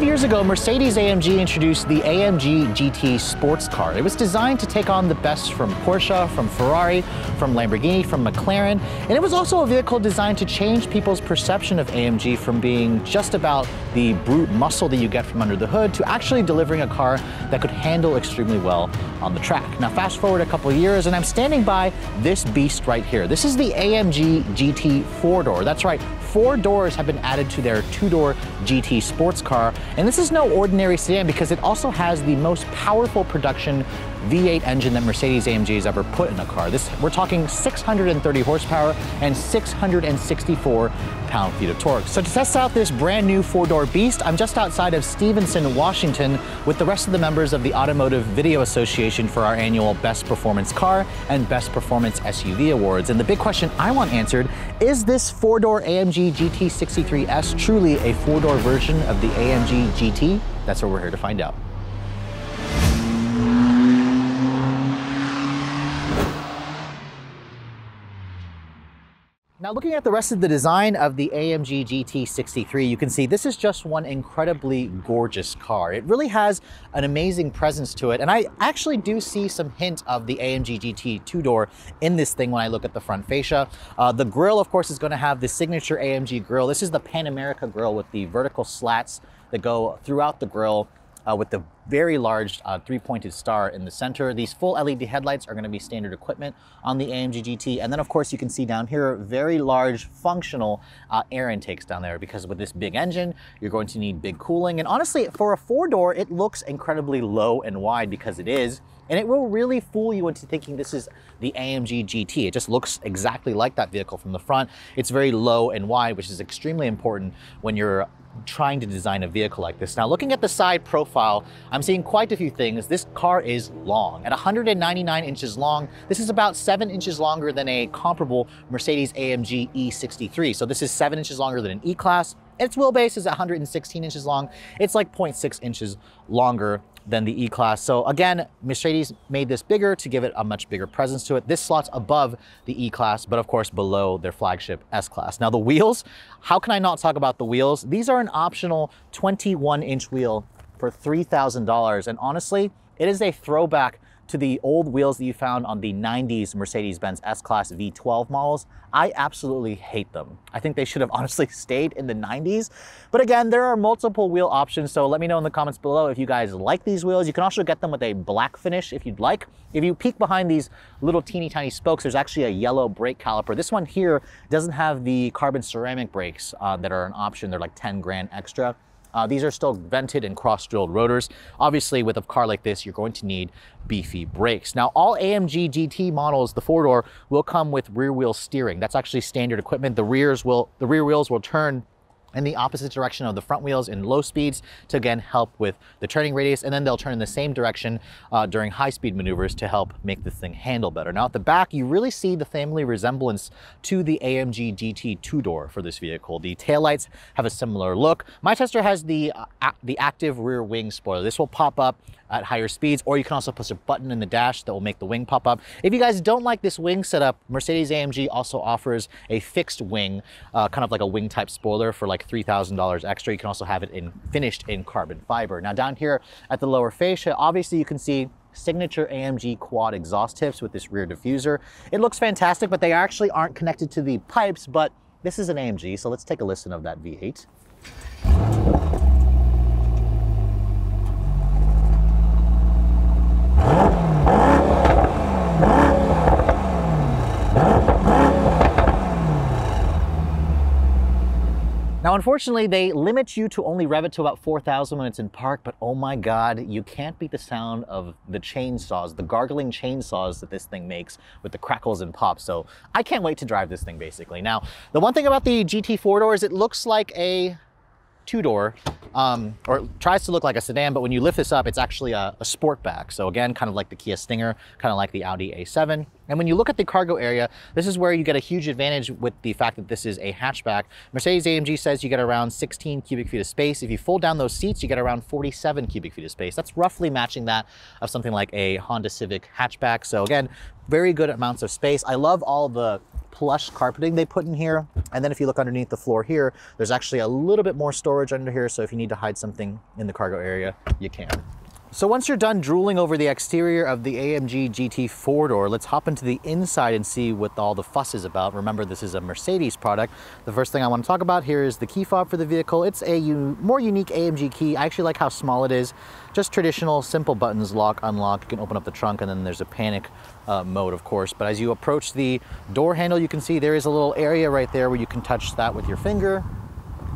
Five years ago, Mercedes-AMG introduced the AMG GT sports car. It was designed to take on the best from Porsche, from Ferrari, from Lamborghini, from McLaren, and it was also a vehicle designed to change people's perception of AMG from being just about the brute muscle that you get from under the hood to actually delivering a car that could handle extremely well on the track. Now fast forward a couple years and I'm standing by this beast right here. This is the AMG GT four-door. That's right, four doors have been added to their two-door GT sports car. And this is no ordinary sedan because it also has the most powerful production V8 engine that Mercedes-AMG has ever put in a car. This, we're talking 630 horsepower and 664 pound-feet of torque. So to test out this brand new four-door beast, I'm just outside of Stevenson, Washington with the rest of the members of the Automotive Video Association for our annual Best Performance Car and Best Performance SUV Awards. And the big question I want answered, is this four-door AMG GT63S truly a four-door version of the AMG GT? That's what we're here to find out. Now looking at the rest of the design of the AMG GT63, you can see this is just one incredibly gorgeous car. It really has an amazing presence to it, and I actually do see some hint of the AMG GT two-door in this thing when I look at the front fascia. Uh, the grille, of course, is going to have the signature AMG grille. This is the Pan America grille with the vertical slats that go throughout the grille uh, with the very large uh, three-pointed star in the center. These full LED headlights are going to be standard equipment on the AMG GT. And then of course you can see down here, very large functional uh, air intakes down there because with this big engine, you're going to need big cooling. And honestly, for a four-door, it looks incredibly low and wide because it is. And it will really fool you into thinking this is the AMG GT. It just looks exactly like that vehicle from the front. It's very low and wide, which is extremely important when you're trying to design a vehicle like this. Now, looking at the side profile, I'm seeing quite a few things. This car is long. At 199 inches long, this is about seven inches longer than a comparable Mercedes-AMG E63. So this is seven inches longer than an E-Class. Its wheelbase is 116 inches long. It's like 0.6 inches longer than the E-Class. So again, Mercedes made this bigger to give it a much bigger presence to it. This slots above the E-Class, but of course below their flagship S-Class. Now the wheels, how can I not talk about the wheels? These are an optional 21 inch wheel for $3,000. And honestly, it is a throwback to the old wheels that you found on the 90s Mercedes-Benz S-Class V12 models. I absolutely hate them. I think they should have honestly stayed in the 90s. But again, there are multiple wheel options, so let me know in the comments below if you guys like these wheels. You can also get them with a black finish if you'd like. If you peek behind these little teeny tiny spokes, there's actually a yellow brake caliper. This one here doesn't have the carbon ceramic brakes uh, that are an option. They're like 10 grand extra. Uh, these are still vented and cross-drilled rotors. Obviously, with a car like this, you're going to need beefy brakes. Now, all AMG GT models, the four-door, will come with rear-wheel steering. That's actually standard equipment. The rears will, the rear wheels will turn in the opposite direction of the front wheels in low speeds to again help with the turning radius and then they'll turn in the same direction uh, during high speed maneuvers to help make this thing handle better. Now at the back you really see the family resemblance to the AMG GT two-door for this vehicle. The taillights have a similar look. My tester has the, uh, the active rear wing spoiler. This will pop up at higher speeds, or you can also push a button in the dash that will make the wing pop up. If you guys don't like this wing setup, Mercedes-AMG also offers a fixed wing, uh, kind of like a wing type spoiler for like $3,000 extra. You can also have it in finished in carbon fiber. Now down here at the lower fascia, obviously you can see signature AMG quad exhaust tips with this rear diffuser. It looks fantastic, but they actually aren't connected to the pipes, but this is an AMG, so let's take a listen of that V8. Now, unfortunately, they limit you to only rev it to about 4,000 when it's in park, but oh my God, you can't beat the sound of the chainsaws, the gargling chainsaws that this thing makes with the crackles and pops. So I can't wait to drive this thing basically. Now, the one thing about the GT4 door is it looks like a two-door, um, or tries to look like a sedan, but when you lift this up, it's actually a, a Sportback. So again, kind of like the Kia Stinger, kind of like the Audi A7. And when you look at the cargo area, this is where you get a huge advantage with the fact that this is a hatchback. Mercedes-AMG says you get around 16 cubic feet of space. If you fold down those seats, you get around 47 cubic feet of space. That's roughly matching that of something like a Honda Civic hatchback. So again, very good amounts of space. I love all the plush carpeting they put in here. And then if you look underneath the floor here, there's actually a little bit more storage under here. So if you need to hide something in the cargo area, you can. So once you're done drooling over the exterior of the AMG GT four-door, let's hop into the inside and see what all the fuss is about. Remember, this is a Mercedes product. The first thing I want to talk about here is the key fob for the vehicle. It's a more unique AMG key. I actually like how small it is. Just traditional, simple buttons, lock, unlock. You can open up the trunk and then there's a panic uh, mode, of course. But as you approach the door handle, you can see there is a little area right there where you can touch that with your finger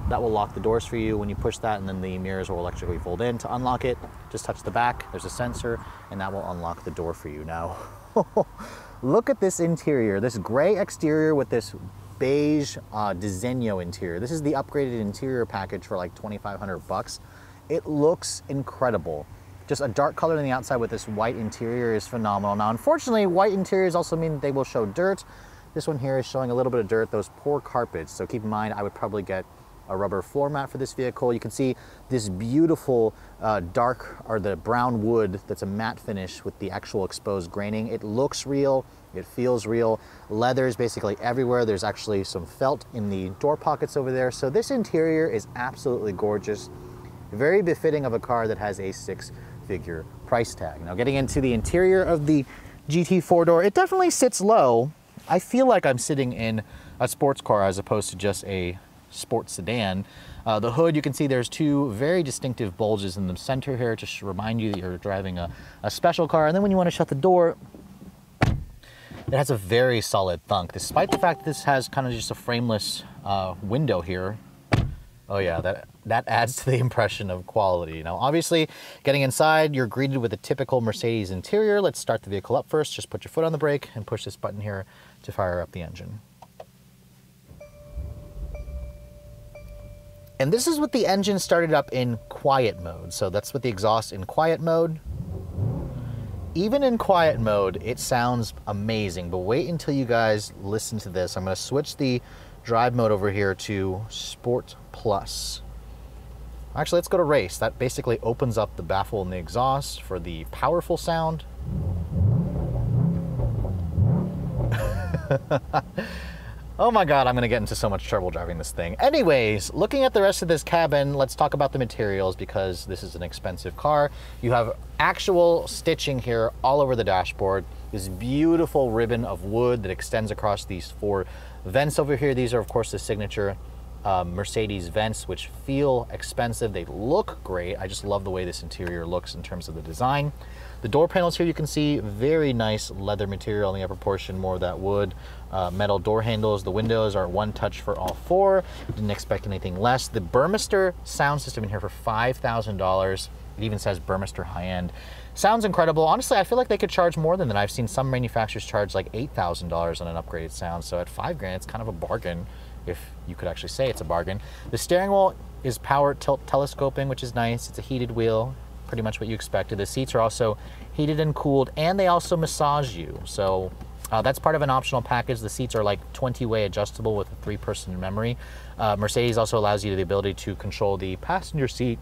that will lock the doors for you when you push that and then the mirrors will electrically fold in. To unlock it, just touch the back, there's a sensor and that will unlock the door for you. Now, look at this interior, this gray exterior with this beige uh, Designo interior. This is the upgraded interior package for like 2,500 bucks. It looks incredible. Just a dark color on the outside with this white interior is phenomenal. Now, unfortunately, white interiors also mean they will show dirt. This one here is showing a little bit of dirt, those poor carpets. So keep in mind, I would probably get a rubber floor mat for this vehicle. You can see this beautiful uh, dark or the brown wood that's a matte finish with the actual exposed graining. It looks real, it feels real. Leather is basically everywhere. There's actually some felt in the door pockets over there. So this interior is absolutely gorgeous. Very befitting of a car that has a six figure price tag. Now getting into the interior of the GT four door, it definitely sits low. I feel like I'm sitting in a sports car as opposed to just a sports sedan. Uh, the hood, you can see there's two very distinctive bulges in the center here to remind you that you're driving a, a special car. And then when you want to shut the door, it has a very solid thunk, despite the fact that this has kind of just a frameless uh, window here. Oh yeah, that, that adds to the impression of quality. Now, obviously, getting inside, you're greeted with a typical Mercedes interior. Let's start the vehicle up first. Just put your foot on the brake and push this button here to fire up the engine. And this is what the engine started up in quiet mode. So that's what the exhaust in quiet mode. Even in quiet mode, it sounds amazing, but wait until you guys listen to this. I'm gonna switch the drive mode over here to Sport Plus. Actually, let's go to race. That basically opens up the baffle and the exhaust for the powerful sound. Oh my god, I'm gonna get into so much trouble driving this thing. Anyways, looking at the rest of this cabin, let's talk about the materials because this is an expensive car. You have actual stitching here all over the dashboard. This beautiful ribbon of wood that extends across these four vents over here. These are of course the signature uh, Mercedes vents, which feel expensive. They look great. I just love the way this interior looks in terms of the design. The door panels here you can see very nice leather material in the upper portion, more of that wood. Uh, metal door handles. The windows are one touch for all four. Didn't expect anything less. The Burmester sound system in here for $5,000. It even says Burmester high end. Sounds incredible. Honestly, I feel like they could charge more than that. I've seen some manufacturers charge like $8,000 on an upgraded sound. So at five grand, it's kind of a bargain if you could actually say it's a bargain. The steering wheel is power tilt telescoping, which is nice. It's a heated wheel pretty much what you expected. The seats are also heated and cooled, and they also massage you. So uh, that's part of an optional package. The seats are like 20-way adjustable with a three-person memory. Uh, Mercedes also allows you the ability to control the passenger seat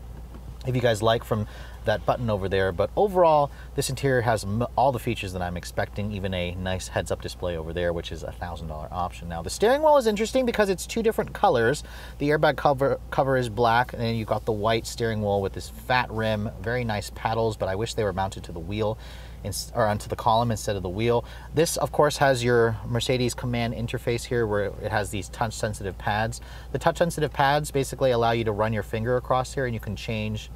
if you guys like from that button over there. But overall, this interior has all the features that I'm expecting, even a nice heads-up display over there, which is a $1,000 option. Now, the steering wheel is interesting because it's two different colors. The airbag cover, cover is black, and then you've got the white steering wheel with this fat rim, very nice paddles, but I wish they were mounted to the wheel or onto the column instead of the wheel. This, of course, has your Mercedes command interface here where it has these touch sensitive pads. The touch sensitive pads basically allow you to run your finger across here and you can change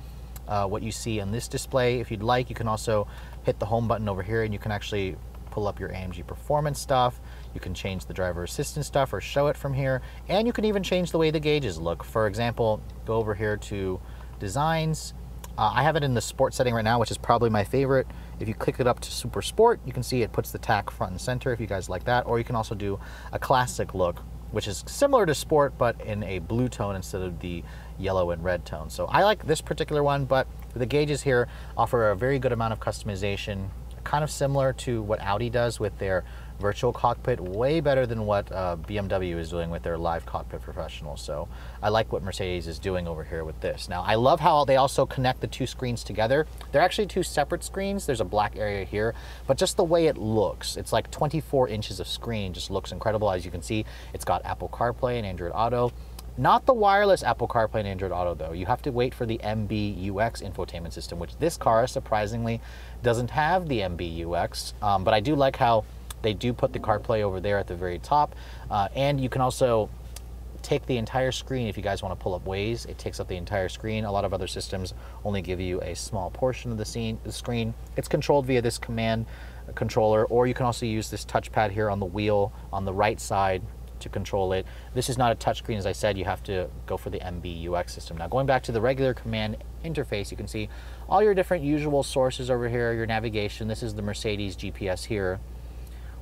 uh, what you see on this display. If you'd like, you can also hit the home button over here and you can actually pull up your AMG performance stuff. You can change the driver assistance stuff or show it from here. And you can even change the way the gauges look. For example, go over here to designs. Uh, I have it in the sport setting right now, which is probably my favorite. If you click it up to super sport, you can see it puts the tach front and center if you guys like that. Or you can also do a classic look, which is similar to sport, but in a blue tone instead of the yellow and red tone. So I like this particular one, but the gauges here offer a very good amount of customization, kind of similar to what Audi does with their virtual cockpit way better than what uh, BMW is doing with their live cockpit professional. So I like what Mercedes is doing over here with this. Now I love how they also connect the two screens together. They're actually two separate screens. There's a black area here, but just the way it looks, it's like 24 inches of screen, just looks incredible. As you can see, it's got Apple CarPlay and Android Auto. Not the wireless Apple CarPlay and Android Auto though. You have to wait for the MBUX infotainment system, which this car surprisingly doesn't have the MBUX. Um, but I do like how they do put the CarPlay over there at the very top. Uh, and you can also take the entire screen if you guys want to pull up Waze. It takes up the entire screen. A lot of other systems only give you a small portion of the, scene, the screen. It's controlled via this command controller, or you can also use this touchpad here on the wheel on the right side to control it. This is not a touchscreen, as I said, you have to go for the MBUX system. Now going back to the regular command interface, you can see all your different usual sources over here, your navigation. This is the Mercedes GPS here,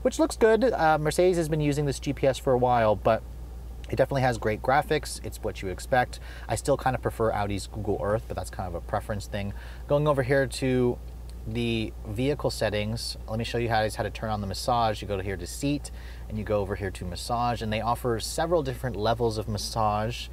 which looks good. Uh, Mercedes has been using this GPS for a while, but it definitely has great graphics. It's what you expect. I still kind of prefer Audi's Google Earth, but that's kind of a preference thing. Going over here to the vehicle settings, let me show you how, how to turn on the massage. You go to here to seat and you go over here to massage and they offer several different levels of massage.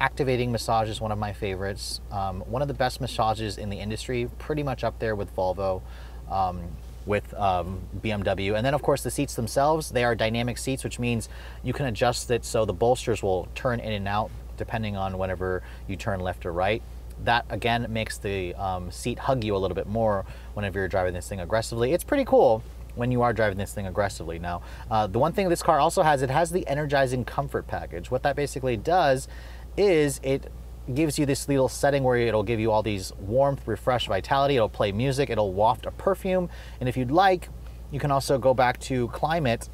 Activating massage is one of my favorites. Um, one of the best massages in the industry, pretty much up there with Volvo. Um, with um, BMW. And then of course the seats themselves, they are dynamic seats, which means you can adjust it so the bolsters will turn in and out depending on whenever you turn left or right that again makes the um, seat hug you a little bit more whenever you're driving this thing aggressively. It's pretty cool when you are driving this thing aggressively. Now, uh, the one thing this car also has, it has the energizing comfort package. What that basically does is it gives you this little setting where it'll give you all these warmth, refresh, vitality. It'll play music, it'll waft a perfume. And if you'd like, you can also go back to climate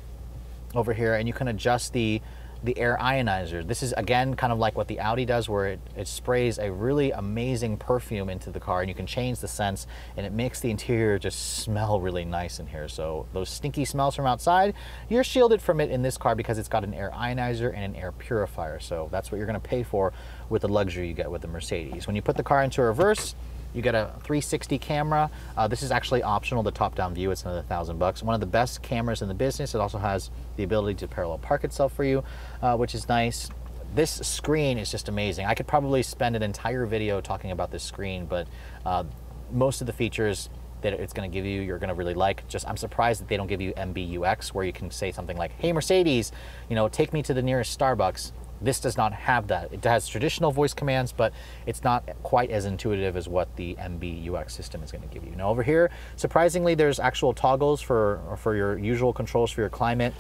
over here and you can adjust the the air ionizer. This is again kind of like what the Audi does where it, it sprays a really amazing perfume into the car and you can change the scents and it makes the interior just smell really nice in here. So those stinky smells from outside, you're shielded from it in this car because it's got an air ionizer and an air purifier. So that's what you're gonna pay for with the luxury you get with the Mercedes. When you put the car into reverse, you get a 360 camera. Uh, this is actually optional, the top-down view. It's another thousand bucks. One of the best cameras in the business. It also has the ability to parallel park itself for you, uh, which is nice. This screen is just amazing. I could probably spend an entire video talking about this screen, but uh, most of the features that it's going to give you, you're going to really like. Just I'm surprised that they don't give you MBUX, where you can say something like, "Hey Mercedes, you know, take me to the nearest Starbucks." This does not have that. It has traditional voice commands, but it's not quite as intuitive as what the MBUX system is going to give you. Now over here, surprisingly, there's actual toggles for, for your usual controls for your climate.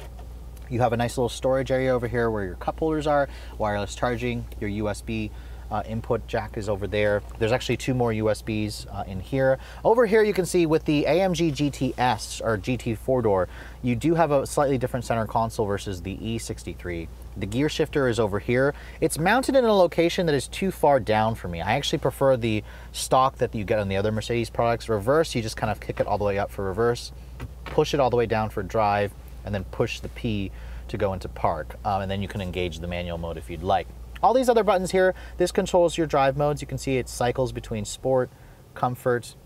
You have a nice little storage area over here where your cup holders are, wireless charging, your USB uh, input jack is over there. There's actually two more USBs uh, in here. Over here you can see with the AMG GTS or GT four door, you do have a slightly different center console versus the E63. The gear shifter is over here. It's mounted in a location that is too far down for me. I actually prefer the stock that you get on the other Mercedes products. Reverse, you just kind of kick it all the way up for reverse, push it all the way down for drive, and then push the P to go into park. Um, and then you can engage the manual mode if you'd like. All these other buttons here, this controls your drive modes. You can see it cycles between sport, comfort,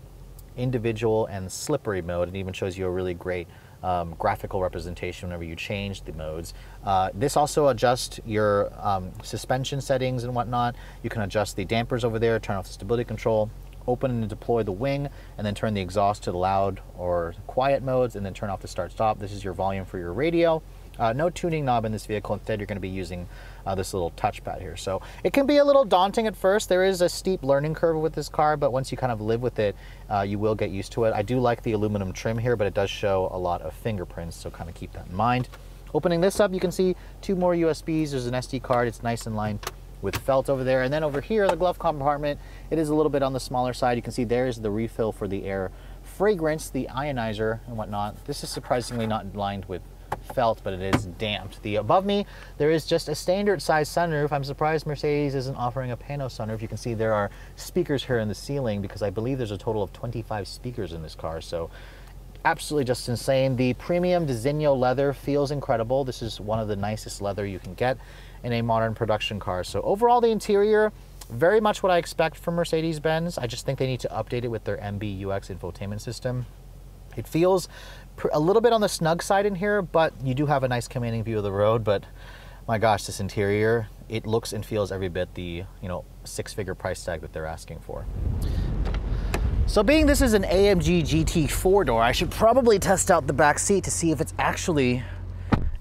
individual, and slippery mode. It even shows you a really great um, graphical representation whenever you change the modes. Uh, this also adjusts your um, suspension settings and whatnot. You can adjust the dampers over there, turn off the stability control, open and deploy the wing, and then turn the exhaust to the loud or quiet modes, and then turn off the start-stop. This is your volume for your radio. Uh, no tuning knob in this vehicle. Instead, you're going to be using uh, this little touchpad here. So it can be a little daunting at first. There is a steep learning curve with this car, but once you kind of live with it, uh, you will get used to it. I do like the aluminum trim here, but it does show a lot of fingerprints, so kind of keep that in mind. Opening this up, you can see two more USBs. There's an SD card. It's nice and lined with felt over there. And then over here, the glove compartment, it is a little bit on the smaller side. You can see there's the refill for the air fragrance, the ionizer and whatnot. This is surprisingly not lined with felt, but it is damped. The above me, there is just a standard size sunroof. I'm surprised Mercedes isn't offering a pano sunroof. You can see there are speakers here in the ceiling because I believe there's a total of 25 speakers in this car. So absolutely just insane. The premium Designo leather feels incredible. This is one of the nicest leather you can get in a modern production car. So overall, the interior, very much what I expect from Mercedes-Benz. I just think they need to update it with their MBUX infotainment system. It feels a little bit on the snug side in here, but you do have a nice commanding view of the road. But my gosh, this interior, it looks and feels every bit the, you know, six figure price tag that they're asking for. So being this is an AMG GT four door, I should probably test out the back seat to see if it's actually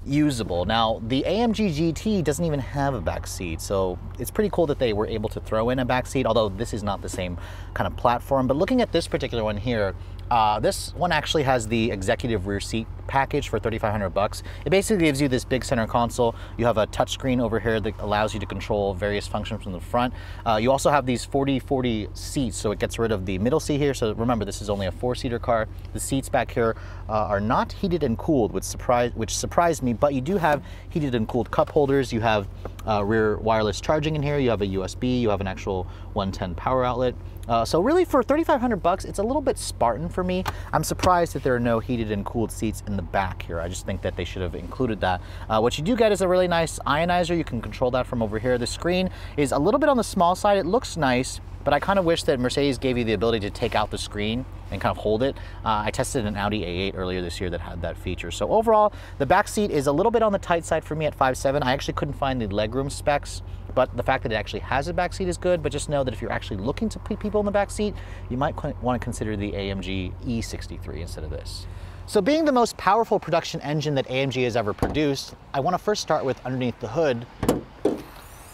usable. Now, the AMG GT doesn't even have a back seat, so it's pretty cool that they were able to throw in a back seat, although this is not the same kind of platform. But looking at this particular one here, uh, this one actually has the executive rear seat package for 3,500 bucks. It basically gives you this big center console. You have a touchscreen over here that allows you to control various functions from the front. Uh, you also have these 40-40 seats, so it gets rid of the middle seat here. So remember, this is only a four-seater car. The seats back here uh, are not heated and cooled, which surprised, which surprised me, but you do have heated and cooled cup holders. You have uh, rear wireless charging in here. You have a USB. You have an actual 110 power outlet. Uh, so really for 3,500 bucks, it's a little bit Spartan for me. I'm surprised that there are no heated and cooled seats in the back here. I just think that they should have included that. Uh, what you do get is a really nice ionizer. You can control that from over here. The screen is a little bit on the small side. It looks nice, but I kind of wish that Mercedes gave you the ability to take out the screen and kind of hold it. Uh, I tested an Audi A8 earlier this year that had that feature. So overall, the back seat is a little bit on the tight side for me at 5'7". I actually couldn't find the legroom specs, but the fact that it actually has a back seat is good. But just know that if you're actually looking to put people in the back seat, you might want to consider the AMG E63 instead of this. So being the most powerful production engine that AMG has ever produced, I want to first start with underneath the hood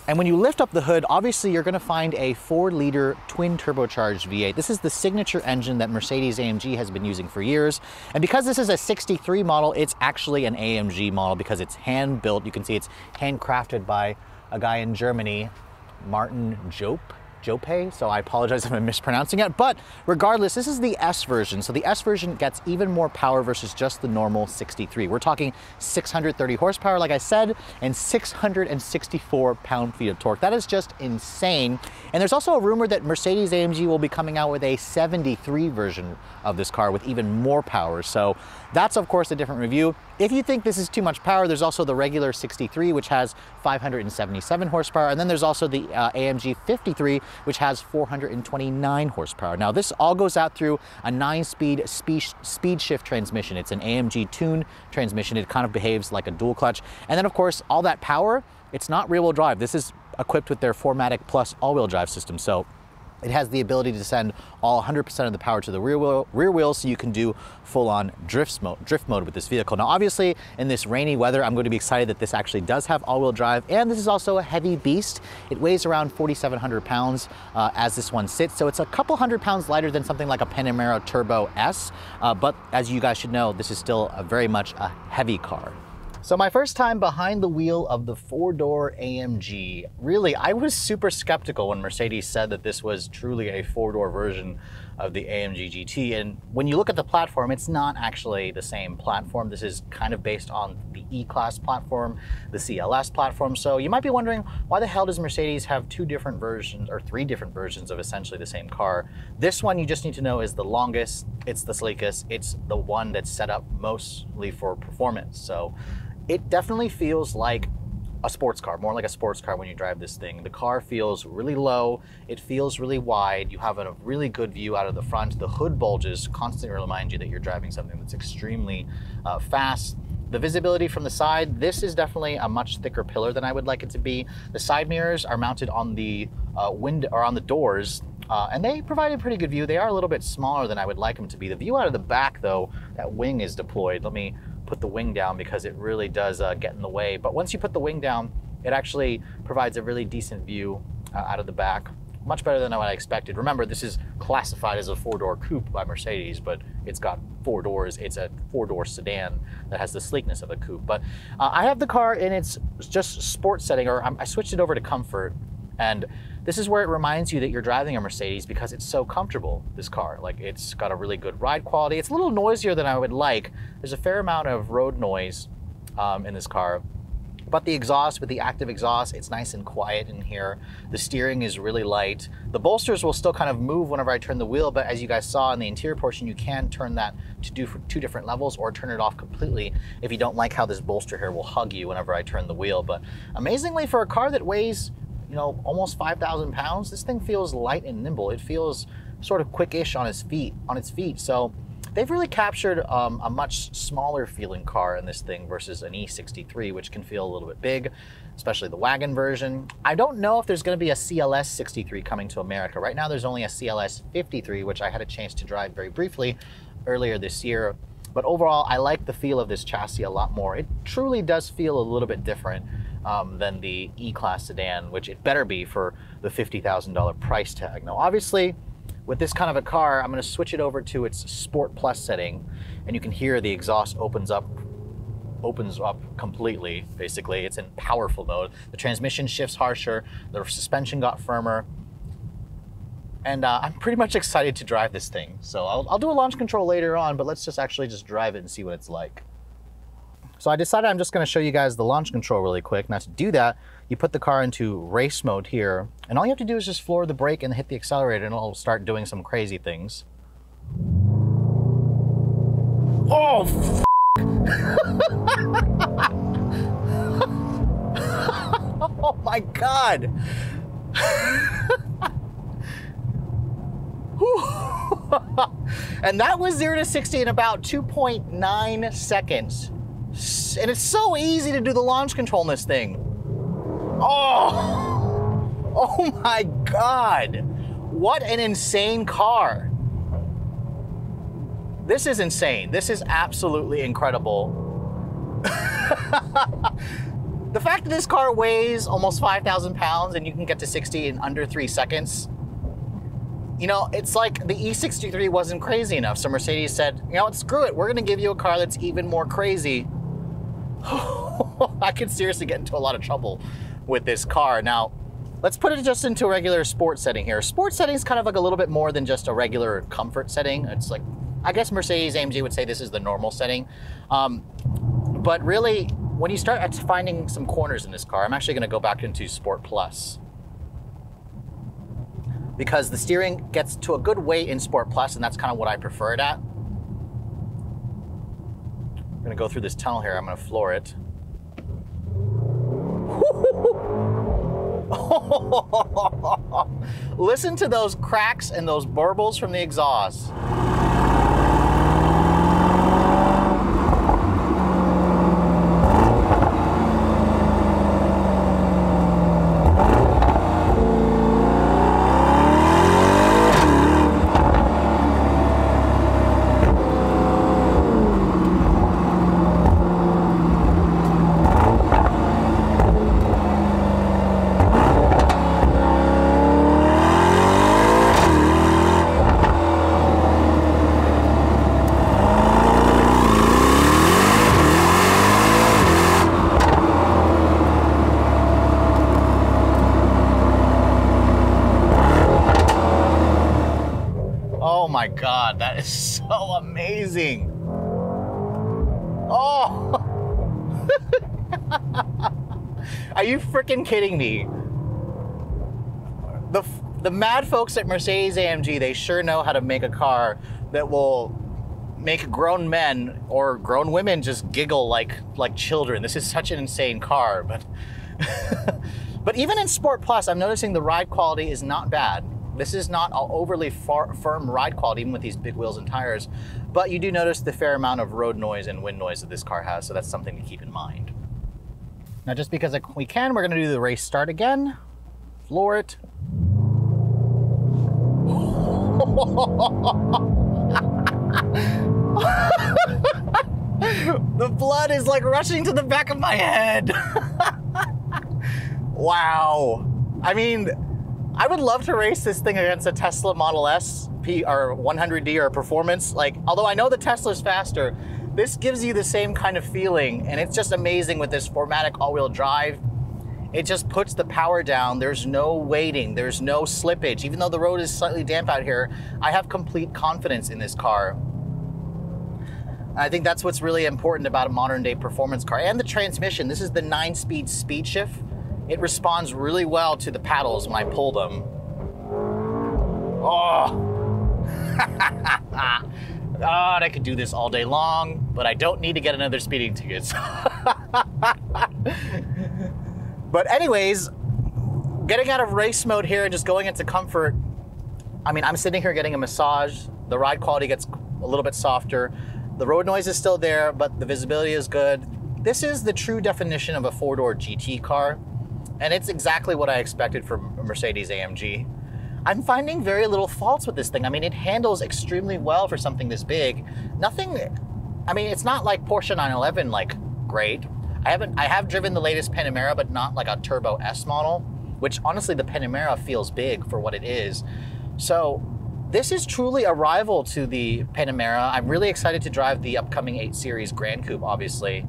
and when you lift up the hood, obviously you're gonna find a four liter twin turbocharged V8. This is the signature engine that Mercedes-AMG has been using for years. And because this is a 63 model, it's actually an AMG model because it's hand built. You can see it's handcrafted by a guy in Germany, Martin Jope. Jope, so I apologize if I'm mispronouncing it, but regardless, this is the S version. So the S version gets even more power versus just the normal 63. We're talking 630 horsepower, like I said, and 664 pound-feet of torque. That is just insane. And there's also a rumor that Mercedes-AMG will be coming out with a 73 version of this car with even more power. So that's of course a different review. If you think this is too much power, there's also the regular 63, which has 577 horsepower. And then there's also the uh, AMG 53, which has 429 horsepower. Now this all goes out through a nine speed shift transmission. It's an AMG tune transmission. It kind of behaves like a dual clutch. And then of course, all that power, it's not rear wheel drive. This is equipped with their 4MATIC Plus all-wheel drive system. So it has the ability to send all 100% of the power to the rear wheel, rear wheel so you can do full-on drift mode, drift mode with this vehicle. Now, obviously, in this rainy weather, I'm going to be excited that this actually does have all-wheel drive, and this is also a heavy beast. It weighs around 4,700 pounds uh, as this one sits, so it's a couple hundred pounds lighter than something like a Panamera Turbo S, uh, but as you guys should know, this is still a very much a heavy car. So my first time behind the wheel of the four-door AMG, really, I was super skeptical when Mercedes said that this was truly a four-door version of the AMG GT. And when you look at the platform, it's not actually the same platform. This is kind of based on the E-Class platform, the CLS platform. So you might be wondering, why the hell does Mercedes have two different versions or three different versions of essentially the same car? This one you just need to know is the longest, it's the sleekest, it's the one that's set up mostly for performance. So it definitely feels like a sports car, more like a sports car when you drive this thing. The car feels really low, it feels really wide, you have a really good view out of the front. The hood bulges constantly remind you that you're driving something that's extremely uh, fast. The visibility from the side, this is definitely a much thicker pillar than I would like it to be. The side mirrors are mounted on the uh, window or on the doors uh, and they provide a pretty good view. They are a little bit smaller than I would like them to be. The view out of the back though, that wing is deployed. Let me put the wing down because it really does uh, get in the way. But once you put the wing down, it actually provides a really decent view uh, out of the back. Much better than what I expected. Remember, this is classified as a four-door coupe by Mercedes, but it's got four doors. It's a four-door sedan that has the sleekness of a coupe. But uh, I have the car in its just sports setting, or I switched it over to comfort, and this is where it reminds you that you're driving a Mercedes because it's so comfortable, this car. Like it's got a really good ride quality. It's a little noisier than I would like. There's a fair amount of road noise um, in this car. But the exhaust, with the active exhaust, it's nice and quiet in here. The steering is really light. The bolsters will still kind of move whenever I turn the wheel, but as you guys saw in the interior portion, you can turn that to do for two different levels or turn it off completely if you don't like how this bolster here will hug you whenever I turn the wheel. But amazingly, for a car that weighs you know, almost 5,000 pounds. This thing feels light and nimble. It feels sort of quickish on its feet, on its feet. So they've really captured um, a much smaller feeling car in this thing versus an E63, which can feel a little bit big, especially the wagon version. I don't know if there's going to be a CLS 63 coming to America. Right now, there's only a CLS 53, which I had a chance to drive very briefly earlier this year. But overall, I like the feel of this chassis a lot more. It truly does feel a little bit different um, than the E-Class sedan, which it better be for the $50,000 price tag. Now, obviously, with this kind of a car, I'm gonna switch it over to its Sport Plus setting, and you can hear the exhaust opens up opens up completely, basically. It's in powerful mode. The transmission shifts harsher, the suspension got firmer, and uh, I'm pretty much excited to drive this thing. So I'll, I'll do a launch control later on, but let's just actually just drive it and see what it's like. So I decided I'm just gonna show you guys the launch control really quick. Now to do that, you put the car into race mode here, and all you have to do is just floor the brake and hit the accelerator and it'll start doing some crazy things. Oh, oh my God. and that was 0 to 60 in about 2.9 seconds. And it's so easy to do the launch control in this thing. Oh, oh my God. What an insane car. This is insane. This is absolutely incredible. the fact that this car weighs almost 5,000 pounds and you can get to 60 in under three seconds, you know, it's like the E63 wasn't crazy enough. So Mercedes said, you know, screw it. We're going to give you a car that's even more crazy. I could seriously get into a lot of trouble with this car. Now, let's put it just into a regular sports setting here. Sports setting is kind of like a little bit more than just a regular comfort setting. It's like, I guess Mercedes AMG would say this is the normal setting. Um, but really, when you start finding some corners in this car, I'm actually gonna go back into Sport Plus. Because the steering gets to a good weight in Sport Plus, and that's kind of what I prefer it at. Gonna go through this tunnel here, I'm gonna floor it. Listen to those cracks and those burbles from the exhaust. my God, that is so amazing. Oh. Are you freaking kidding me? The, the mad folks at Mercedes AMG, they sure know how to make a car that will make grown men or grown women just giggle like like children. This is such an insane car, but but even in Sport Plus, I'm noticing the ride quality is not bad. This is not an overly far, firm ride quality, even with these big wheels and tires, but you do notice the fair amount of road noise and wind noise that this car has, so that's something to keep in mind. Now, just because we can, we're gonna do the race start again, floor it. the blood is like rushing to the back of my head. wow. I mean, I would love to race this thing against a Tesla Model S P or 100D or performance. Like, although I know the Tesla's faster, this gives you the same kind of feeling, and it's just amazing with this 4MATIC all-wheel drive. It just puts the power down. There's no waiting. There's no slippage. Even though the road is slightly damp out here, I have complete confidence in this car. I think that's what's really important about a modern day performance car. And the transmission. This is the nine speed speed shift it responds really well to the paddles when I pull them. Oh! God, I could do this all day long, but I don't need to get another speeding ticket. but anyways, getting out of race mode here and just going into comfort, I mean, I'm sitting here getting a massage. The ride quality gets a little bit softer. The road noise is still there, but the visibility is good. This is the true definition of a four-door GT car, and it's exactly what I expected from a Mercedes AMG. I'm finding very little faults with this thing. I mean, it handles extremely well for something this big. Nothing, I mean, it's not like Porsche 911, like, great. I haven't, I have driven the latest Panamera, but not like a Turbo S model, which honestly, the Panamera feels big for what it is. So this is truly a rival to the Panamera. I'm really excited to drive the upcoming 8 Series Grand Coupe, obviously.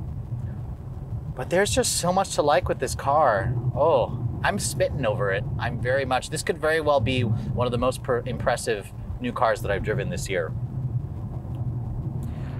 But there's just so much to like with this car. Oh, I'm smitten over it. I'm very much, this could very well be one of the most impressive new cars that I've driven this year.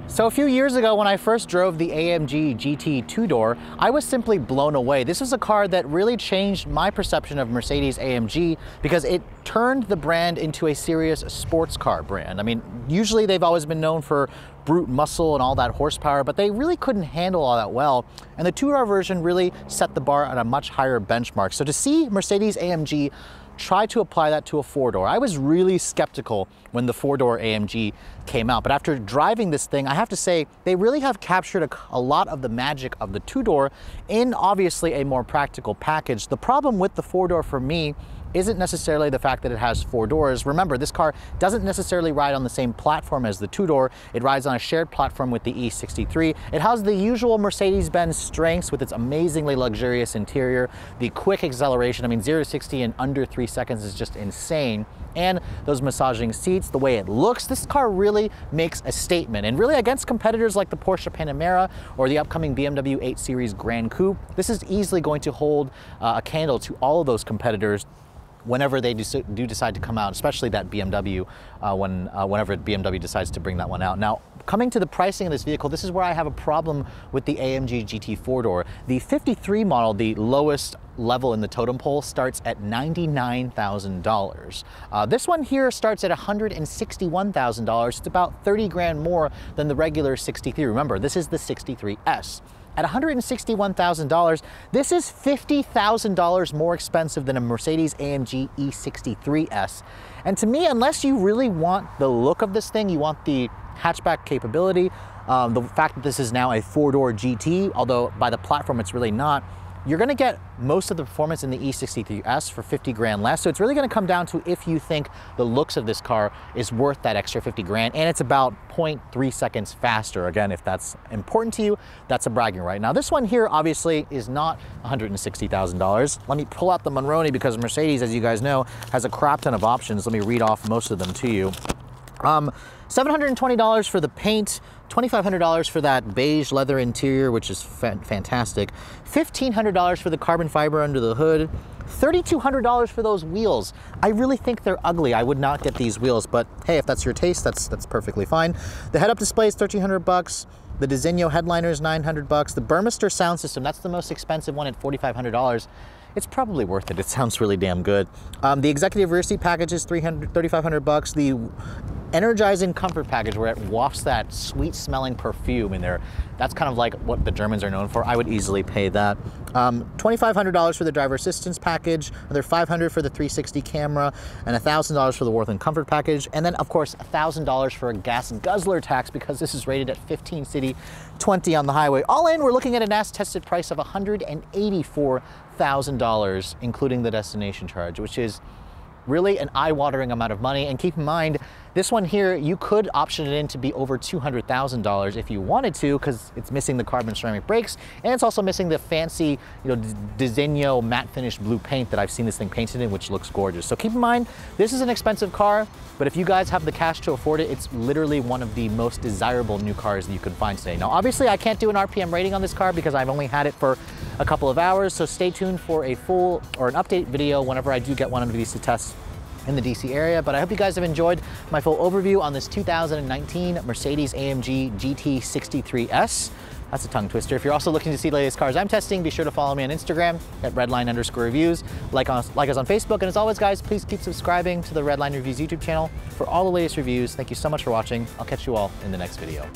So a few years ago when I first drove the AMG GT two-door, I was simply blown away. This was a car that really changed my perception of Mercedes AMG because it turned the brand into a serious sports car brand. I mean, usually they've always been known for brute muscle and all that horsepower, but they really couldn't handle all that well. And the two-door version really set the bar on a much higher benchmark. So to see Mercedes AMG try to apply that to a four-door. I was really skeptical when the four-door AMG came out, but after driving this thing, I have to say they really have captured a, a lot of the magic of the two-door in obviously a more practical package. The problem with the four-door for me isn't necessarily the fact that it has four doors. Remember, this car doesn't necessarily ride on the same platform as the two-door. It rides on a shared platform with the E63. It has the usual Mercedes-Benz strengths with its amazingly luxurious interior, the quick acceleration. I mean, 0 to 60 in under three seconds is just insane. And those massaging seats, the way it looks, this car really makes a statement. And really against competitors like the Porsche Panamera or the upcoming BMW 8 Series Grand Coupe, this is easily going to hold uh, a candle to all of those competitors whenever they do decide to come out, especially that BMW, uh, when, uh, whenever BMW decides to bring that one out. Now, coming to the pricing of this vehicle, this is where I have a problem with the AMG GT four-door. The 53 model, the lowest level in the totem pole starts at $99,000. Uh, this one here starts at $161,000. It's about 30 grand more than the regular 63. Remember, this is the 63S at $161,000, this is $50,000 more expensive than a Mercedes AMG E63S. And to me, unless you really want the look of this thing, you want the hatchback capability, um, the fact that this is now a four-door GT, although by the platform it's really not, you're gonna get most of the performance in the E63S for 50 grand less. So it's really gonna come down to if you think the looks of this car is worth that extra 50 grand and it's about 0.3 seconds faster. Again, if that's important to you, that's a bragging right. Now this one here obviously is not $160,000. Let me pull out the Monroney because Mercedes, as you guys know, has a crap ton of options. Let me read off most of them to you. Um, $720 for the paint, $2,500 for that beige leather interior, which is fa fantastic. $1,500 for the carbon fiber under the hood. $3,200 for those wheels. I really think they're ugly. I would not get these wheels, but hey, if that's your taste, that's that's perfectly fine. The head-up display is 1,300 bucks. The Designo headliner is 900 bucks. The Burmester sound system, that's the most expensive one at $4,500 it's probably worth it. It sounds really damn good. Um, the executive rear seat package is 300, 3,500 bucks. The energizing comfort package where it wafts that sweet smelling perfume in there. That's kind of like what the Germans are known for. I would easily pay that. Um, $2,500 for the driver assistance package, another $500 for the 360 camera, and $1,000 for the Warmth and Comfort package. And then of course, $1,000 for a gas guzzler tax because this is rated at 15 city, 20 on the highway. All in, we're looking at a NAS tested price of $184,000, including the destination charge, which is really an eye-watering amount of money. And keep in mind, this one here, you could option it in to be over $200,000 if you wanted to, because it's missing the carbon ceramic brakes, and it's also missing the fancy, you know, Designo matte finish blue paint that I've seen this thing painted in, which looks gorgeous. So keep in mind, this is an expensive car, but if you guys have the cash to afford it, it's literally one of the most desirable new cars that you can find today. Now, obviously, I can't do an RPM rating on this car because I've only had it for a couple of hours, so stay tuned for a full or an update video whenever I do get one of these to test in the DC area. But I hope you guys have enjoyed my full overview on this 2019 Mercedes AMG GT63S. That's a tongue twister. If you're also looking to see the latest cars I'm testing, be sure to follow me on Instagram at redline underscore reviews. Like, us, like us on Facebook. And as always, guys, please keep subscribing to the Redline Reviews YouTube channel for all the latest reviews. Thank you so much for watching. I'll catch you all in the next video.